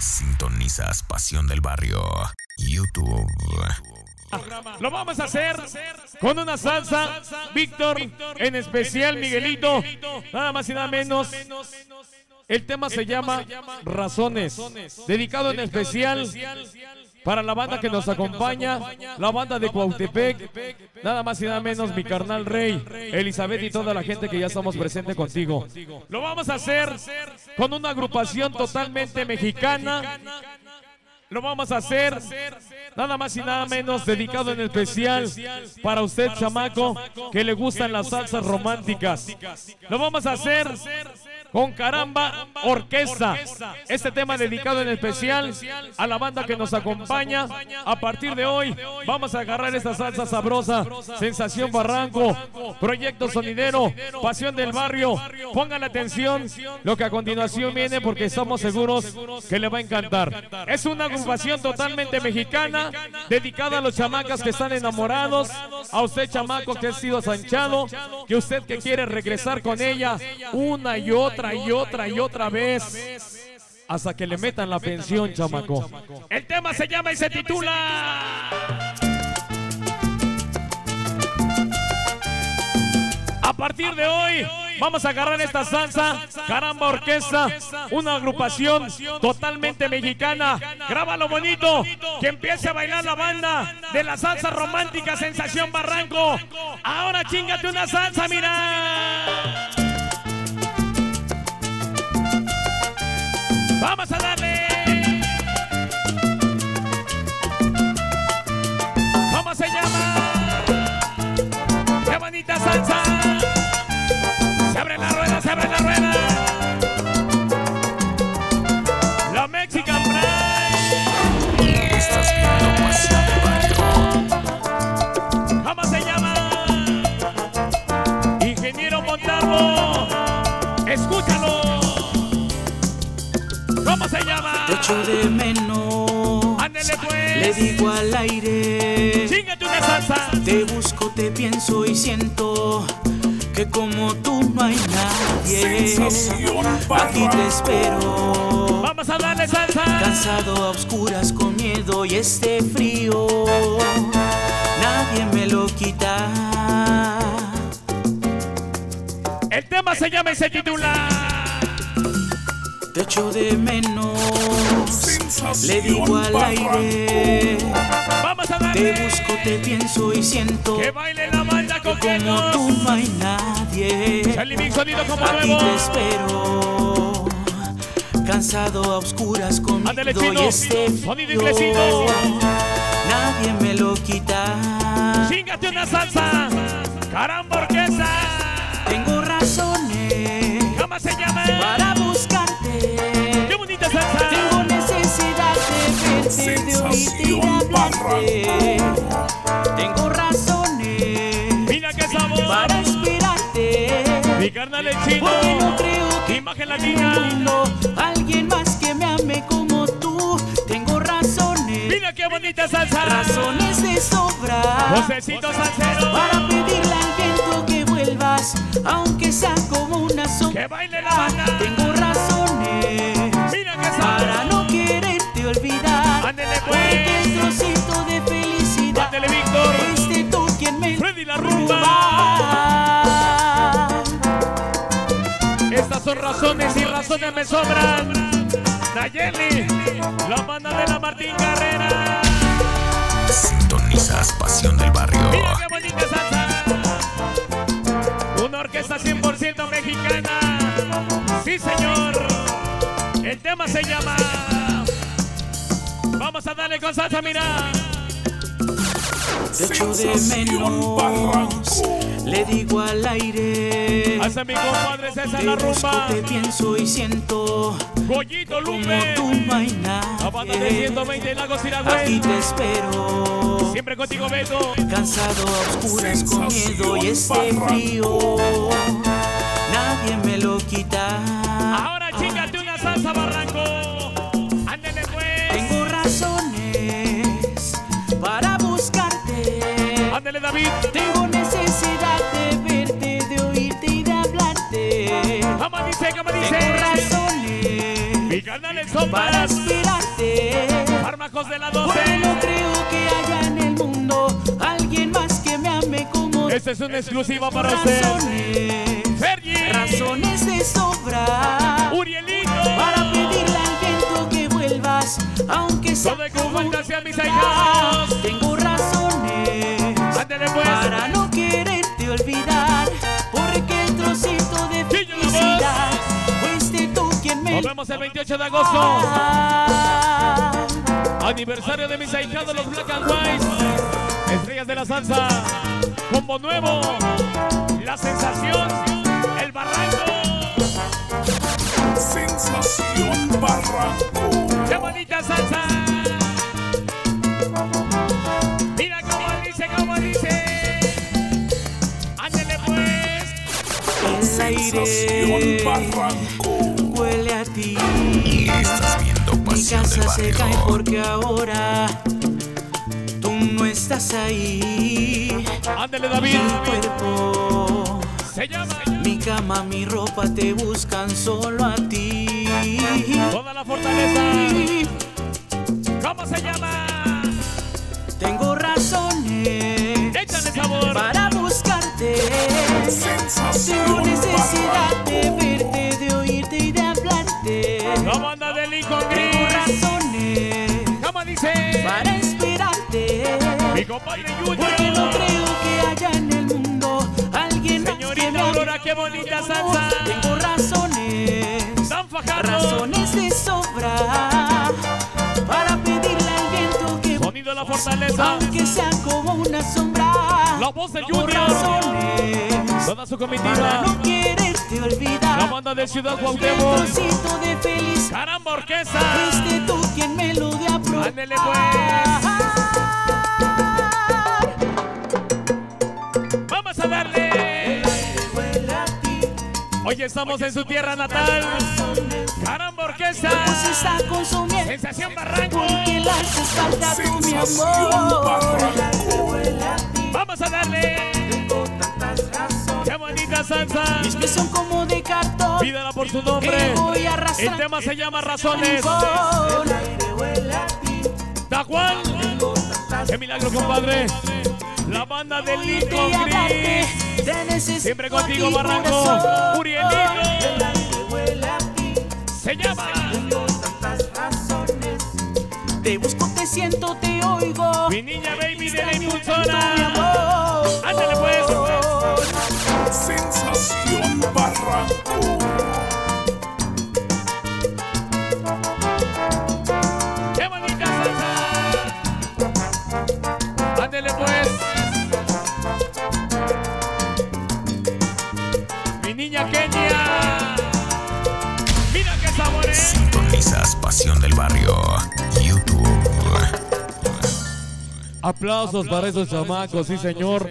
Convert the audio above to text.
Sintonizas Pasión del Barrio. YouTube. Lo vamos a hacer con una salsa, Víctor, en especial Miguelito, nada más y nada menos. El tema se llama Razones, dedicado en especial para la banda que nos acompaña, la banda de Cuautepec, nada más y nada menos mi carnal Rey, Elizabeth y toda la gente que ya estamos presente contigo. Lo vamos a hacer con una agrupación totalmente mexicana. Lo vamos a hacer nada más y nada menos dedicado en especial para usted, chamaco, que le gustan las salsas románticas. Lo vamos a hacer con Caramba Orquesta. Este tema dedicado en especial a la banda que nos acompaña. A partir de hoy vamos a agarrar esta salsa sabrosa. Sensación Barranco, Proyecto Sonidero, Pasión del Barrio. Pongan atención lo que a continuación viene porque estamos seguros que le va a encantar. Es una agrupación totalmente mexicana dedicada a los chamacas que están enamorados. A usted chamaco que ha sido sanchado, que usted que quiere regresar con ella una y otra y otra y otra vez hasta que le metan la pensión, chamaco. El tema se llama y se titula. A partir de hoy vamos a agarrar esta salsa, Caramba Orquesta, una agrupación totalmente mexicana. Grábalo bonito, que empiece a bailar la banda de la salsa romántica Sensación Barranco. Ahora chingate una salsa, mira. Vamos a darle. Pues. digo al aire. Chingate una salsa. Te busco, te pienso y siento que como tú no hay nadie. Aquí te espero. Vamos a darle salsa. Cansado a oscuras con miedo y este frío. Nadie me lo quita. El tema se llama y se titula. Te echo de menos. Le digo al aire. Vamos a Te darle. busco, te pienso y siento Que baile la banda como tú no hay nadie. Charlie sonido como Aquí nuevo. te espero. Cansado a oscuras y chino. este Sonido frío. inglesito. Nadie me lo quita. Chingate una salsa. Caramba Tengo razones Mira qué sabor. para inspirarte. Mi carnal el chino. Porque no creo que Imagen latina. mundo alguien más que me ame como tú. Tengo razones, Mira qué bonita salsa. razones de sobra. Josecito Salcero. Para pedirle al viento que vuelvas, aunque sea como una Que sombra. baile la banda. Estas son razones y razones me sobran. Nayeli, la banda de la Martín Carrera. Sintonizas Pasión del Barrio. Mira qué bonita salsa. Una orquesta 100% mexicana. Sí, señor. El tema se llama. Vamos a darle con salsa, mira. Te echo de menos. Le digo al aire. Hace mi compadre César la rumba. te pienso y siento como Lupe. tú no hay La banda de nadie. 120 Lagos Aquí te espero. Siempre contigo, Beto. Cansado a oscuras con miedo y este frío. Nadie me lo quita. Ahora chingate una salsa, Barranco. Ándele pues. Tengo razones para buscarte. Ándele, David. Tengo carnal Ándale, para sombras. esperarte. Fármacos de la Porque 12. no creo que haya en el mundo alguien más que me ame como Esta es una exclusiva para usted. razones, Fergie. razones de sobra Urielito. para pedirle al viento que vuelvas, aunque sea Todo vemos el 28 de agosto. Aniversario de mis ahijados, los Black and White. Estrellas de la salsa. Combo nuevo. La sensación. El barranco. Sensación Barranco. ¡Qué bonita salsa! Mira cómo dice, cómo dice. Ándele pues. Sensación Barranco. Viendo Mi Pasión del casa se cae Barrio. porque ahora tú no estás ahí. Ándele David. Mi cuerpo, Se llama. mi cama, mi ropa te buscan solo a ti. Toda la fortaleza. ¿Cómo se llama? Tengo razones Échale sabor. para buscarte. Tengo necesidad de verte, de oírte y de hablarte. ¿Cómo anda de con Tengo gris? razones ¿Cómo dice? para esperarte. Mi compadre Porque no creo que haya en el mundo alguien más que Señorita Aurora, qué bonita salsa. Tengo razones, razones de sobra para pedirle al viento que Sonido de la fortaleza. aunque sea como una sombra. La voz Tengo Junior. razones Toda su para comitiva. no quererte olvidar. La banda de Ciudad Cuauhtémoc. de feliz Caramba, orquesta. fuiste tú Ándele, pues. Vamos a darle. Hoy estamos en su tierra natal. Caramba, orquesta. Sensación Barranco. Sensación. Barranco. Vamos a darle. Qué bonita salsa. Mis pies son como de cartón. Pídela por su nombre. El tema se llama Razones. tantas Qué milagro, compadre. La banda de hablarte. Gris. Siempre contigo, ti, Barranco. Urielito. El aire huele a ti. Se llama. Tengo tantas razones. Te busco, te siento, te oigo. Mi niña baby de la impulsora. Aplausos para esos chamacos, sí señor.